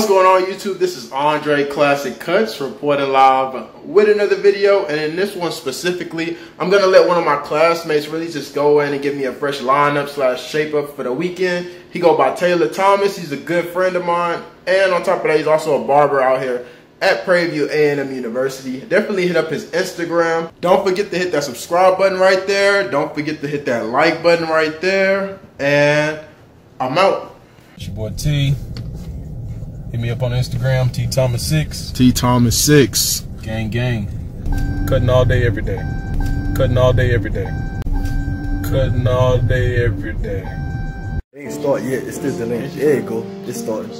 What's going on YouTube? This is Andre Classic Cuts reporting live with another video and in this one specifically I'm going to let one of my classmates really just go in and give me a fresh lineup slash shape up for the weekend. He go by Taylor Thomas. He's a good friend of mine and on top of that he's also a barber out here at Prairie View A&M University. Definitely hit up his Instagram. Don't forget to hit that subscribe button right there. Don't forget to hit that like button right there. And I'm out. It's your boy T. Hit me up on Instagram, T Thomas6. T Thomas 6. Gang, gang. Cutting all day, every day. Cutting all day, every day. Cutting all day, every day. It ain't start yet. It's still delaying. There you go. It's starting.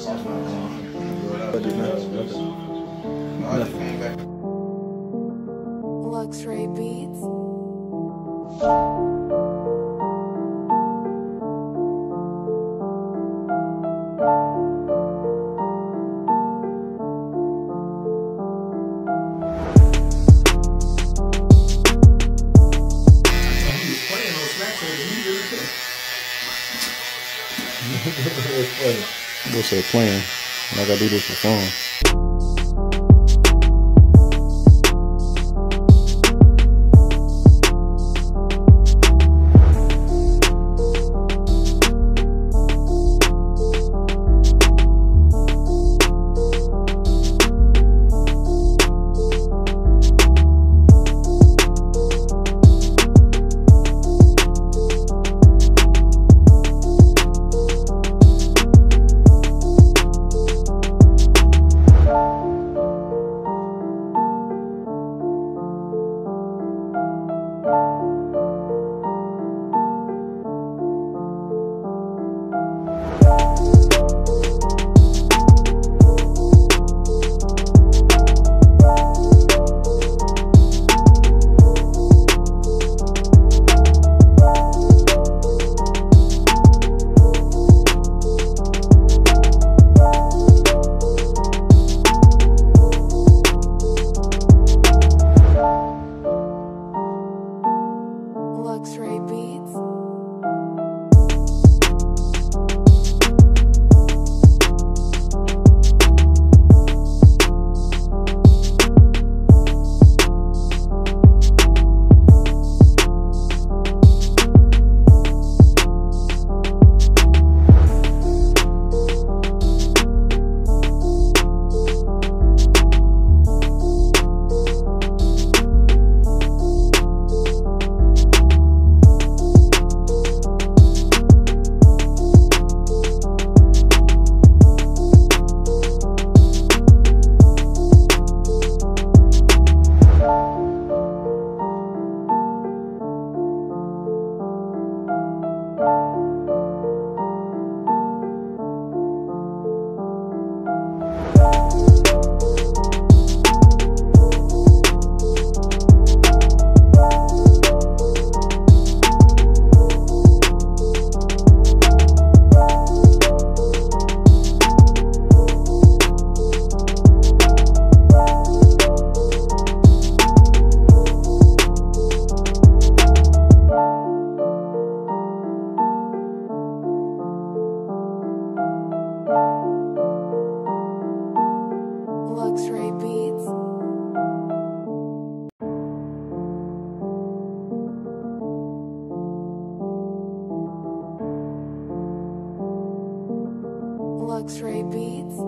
Luxray Beats. What's that playing? I gotta do this for fun. Luxray Beats. Luxray Beats.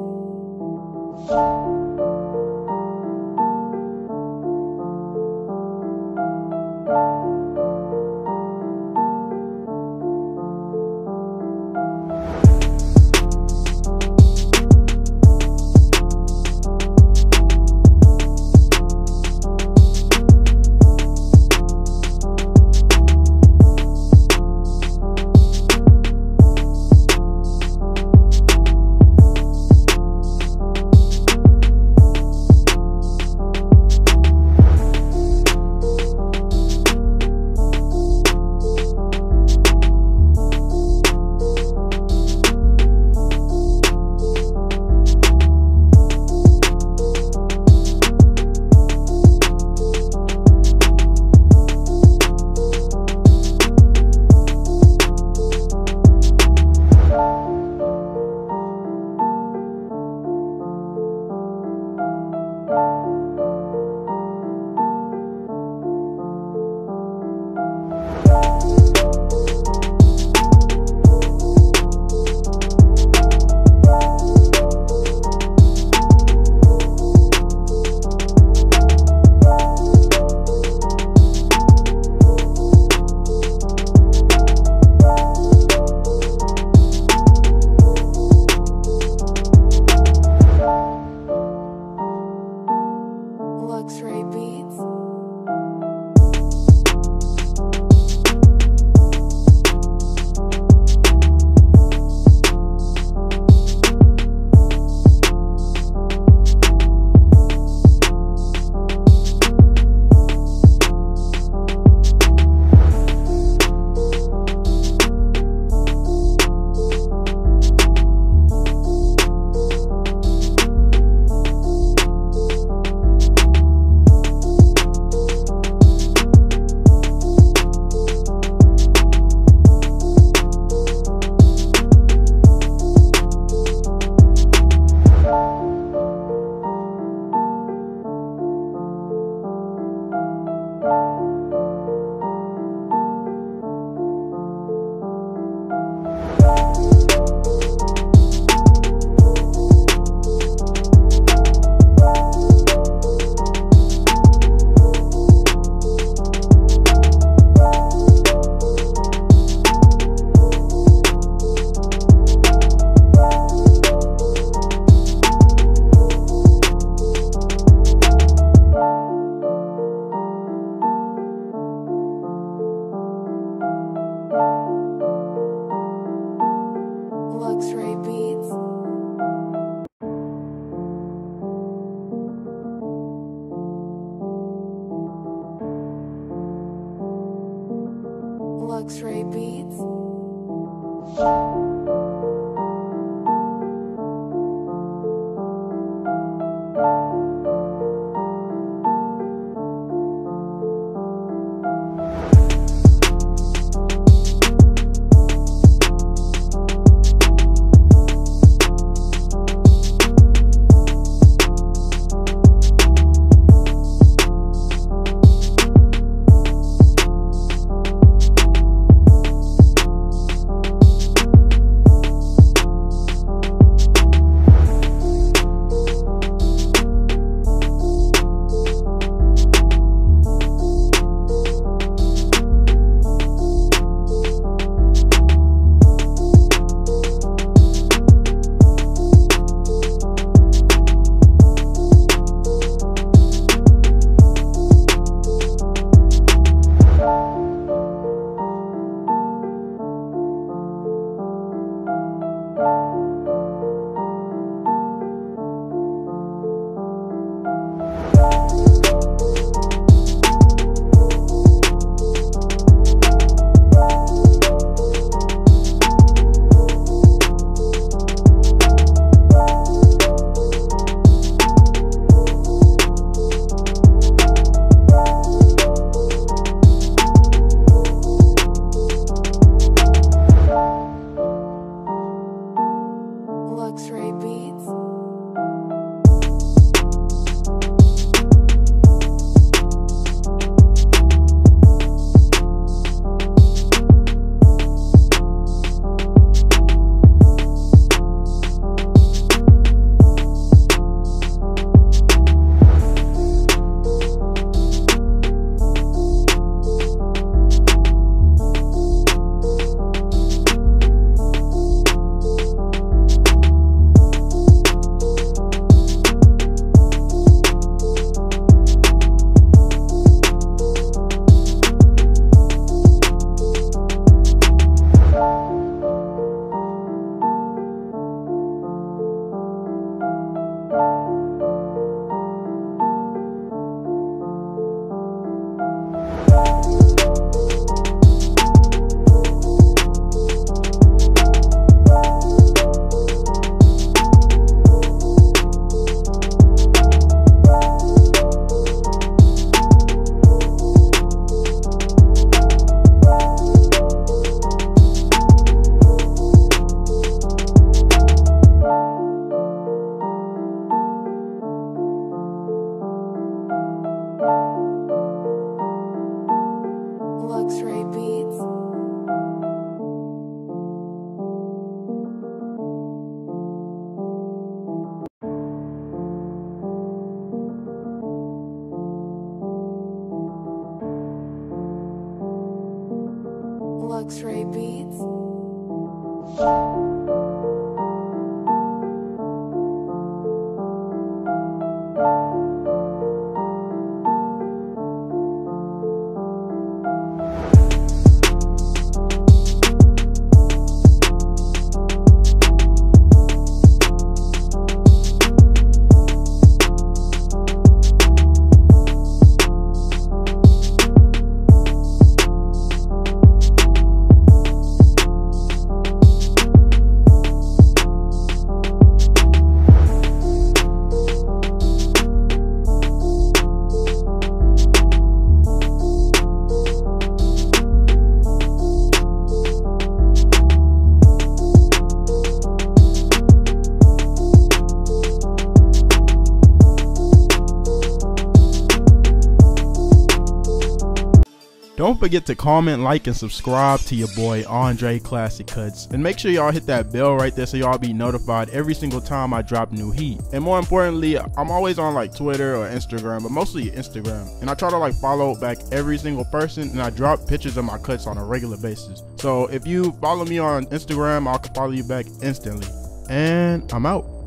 Luxray Beats. Forget to comment, like, and subscribe to your boy Andre Classic Cuts. And make sure y'all hit that bell right there so y'all be notified every single time I drop new heat. And more importantly, I'm always on like Twitter or Instagram, but mostly Instagram. And I try to like follow back every single person and I drop pictures of my cuts on a regular basis. So if you follow me on Instagram, I'll follow you back instantly. And I'm out.